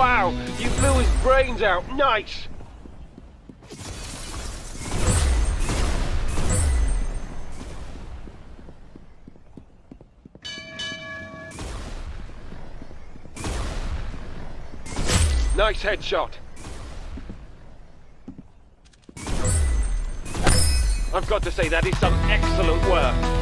Wow, you blew his brains out. Nice. Nice headshot. I've got to say, that is some excellent work.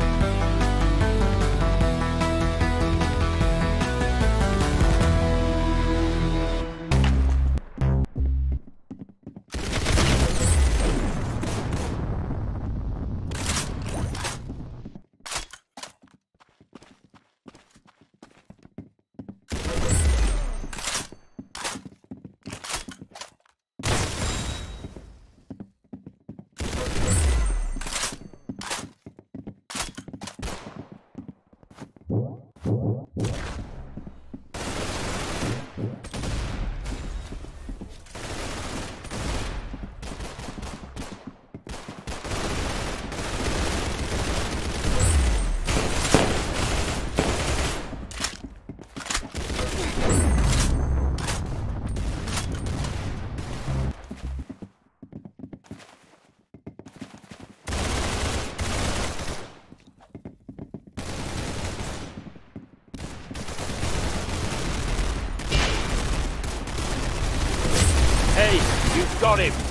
You've got him!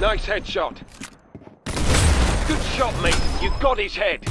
Nice headshot. Good shot, mate. You got his head.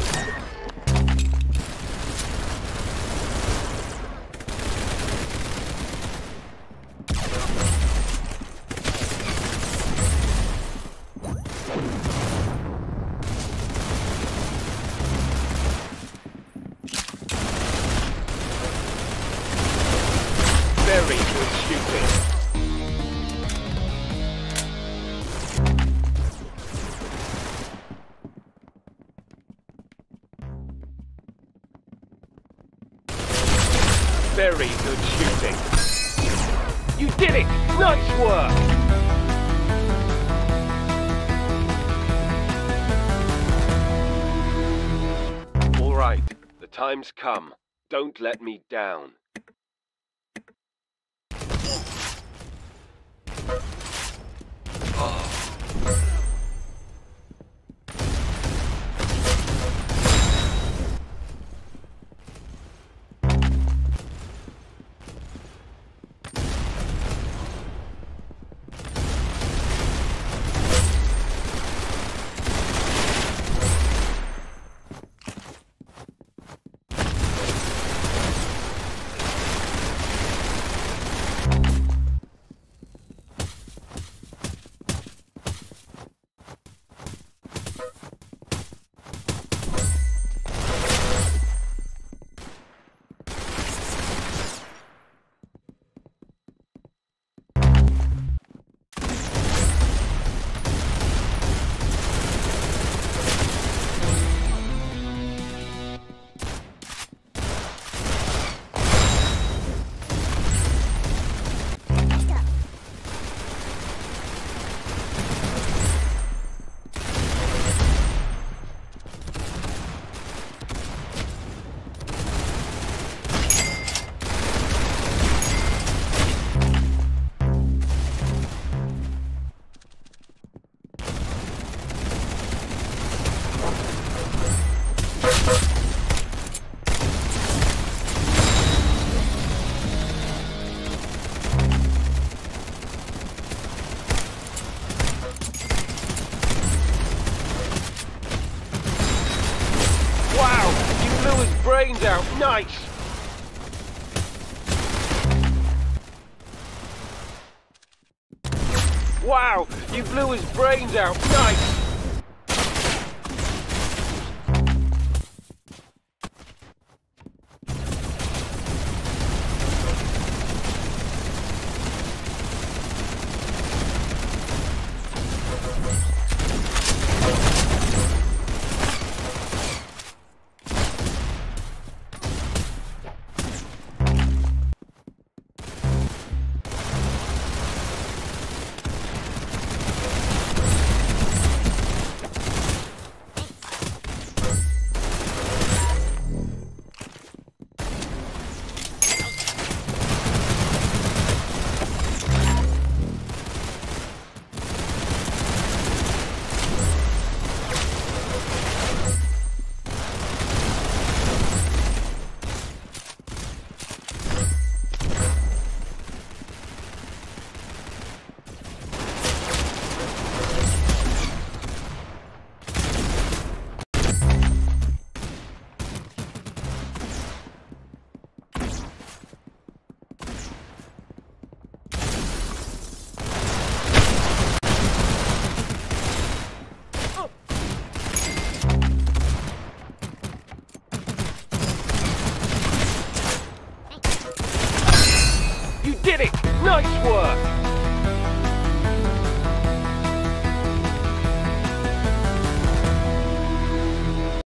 Work! All right, the time's come. Don't let me down. Blew his brains out. Nice. Wow, you blew his brains out. Nice.